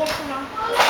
我不想